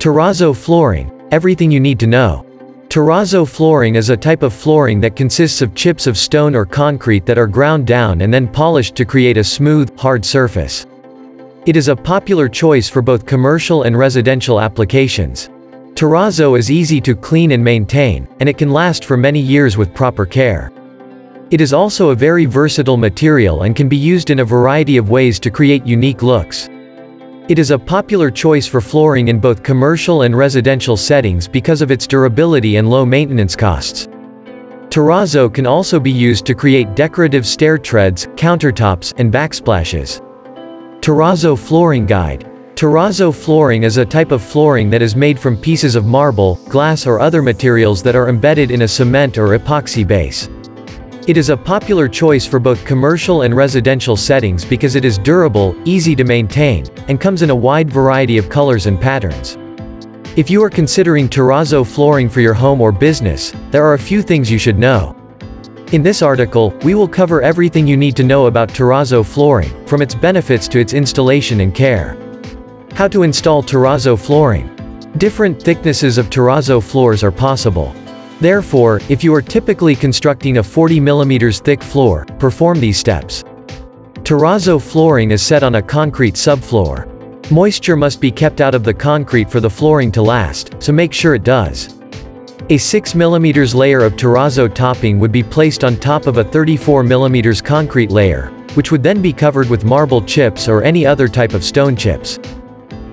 Terrazzo flooring, everything you need to know. Terrazzo flooring is a type of flooring that consists of chips of stone or concrete that are ground down and then polished to create a smooth, hard surface. It is a popular choice for both commercial and residential applications. Terrazzo is easy to clean and maintain, and it can last for many years with proper care. It is also a very versatile material and can be used in a variety of ways to create unique looks. It is a popular choice for flooring in both commercial and residential settings because of its durability and low maintenance costs. Terrazzo can also be used to create decorative stair treads, countertops, and backsplashes. Terrazzo Flooring Guide Terrazzo flooring is a type of flooring that is made from pieces of marble, glass or other materials that are embedded in a cement or epoxy base. It is a popular choice for both commercial and residential settings because it is durable, easy to maintain, and comes in a wide variety of colors and patterns. If you are considering terrazzo flooring for your home or business, there are a few things you should know. In this article, we will cover everything you need to know about terrazzo flooring, from its benefits to its installation and care. How to install terrazzo flooring. Different thicknesses of terrazzo floors are possible. Therefore, if you are typically constructing a 40 mm thick floor, perform these steps. Terrazzo flooring is set on a concrete subfloor. Moisture must be kept out of the concrete for the flooring to last, so make sure it does. A 6 mm layer of terrazzo topping would be placed on top of a 34 mm concrete layer, which would then be covered with marble chips or any other type of stone chips.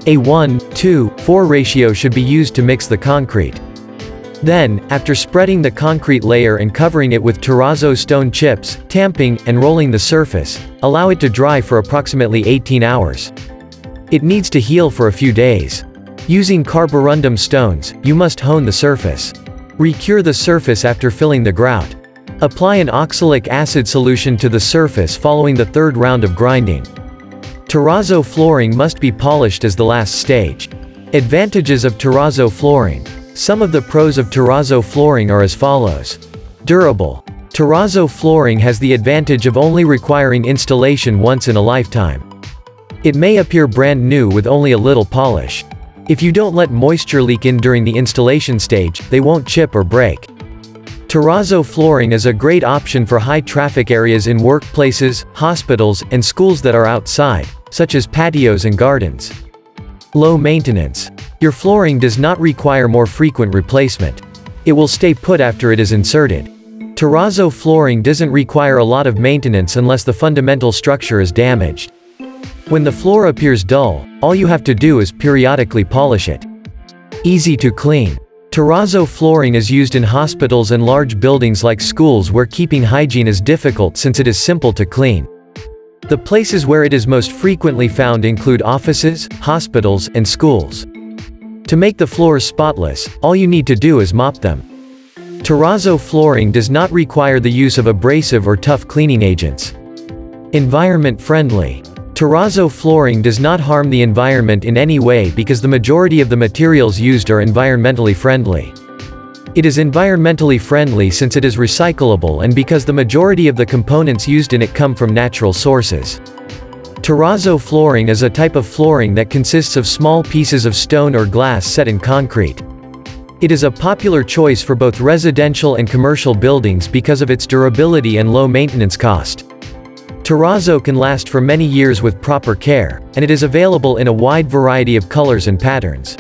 A 1, 2, 4 ratio should be used to mix the concrete. Then, after spreading the concrete layer and covering it with terrazzo stone chips, tamping, and rolling the surface, allow it to dry for approximately 18 hours. It needs to heal for a few days. Using carborundum stones, you must hone the surface. Recure the surface after filling the grout. Apply an oxalic acid solution to the surface following the third round of grinding. Terrazzo flooring must be polished as the last stage. Advantages of terrazzo flooring. Some of the pros of terrazzo flooring are as follows. Durable. Terrazzo flooring has the advantage of only requiring installation once in a lifetime. It may appear brand new with only a little polish. If you don't let moisture leak in during the installation stage, they won't chip or break. Terrazzo flooring is a great option for high-traffic areas in workplaces, hospitals, and schools that are outside, such as patios and gardens. Low maintenance. Your flooring does not require more frequent replacement. It will stay put after it is inserted. Terrazzo flooring doesn't require a lot of maintenance unless the fundamental structure is damaged. When the floor appears dull, all you have to do is periodically polish it. Easy to clean. Terrazzo flooring is used in hospitals and large buildings like schools where keeping hygiene is difficult since it is simple to clean. The places where it is most frequently found include offices, hospitals, and schools. To make the floors spotless, all you need to do is mop them. Terrazzo flooring does not require the use of abrasive or tough cleaning agents. Environment friendly. Terrazzo flooring does not harm the environment in any way because the majority of the materials used are environmentally friendly. It is environmentally friendly since it is recyclable and because the majority of the components used in it come from natural sources. Terrazzo flooring is a type of flooring that consists of small pieces of stone or glass set in concrete. It is a popular choice for both residential and commercial buildings because of its durability and low maintenance cost. Terrazzo can last for many years with proper care, and it is available in a wide variety of colors and patterns.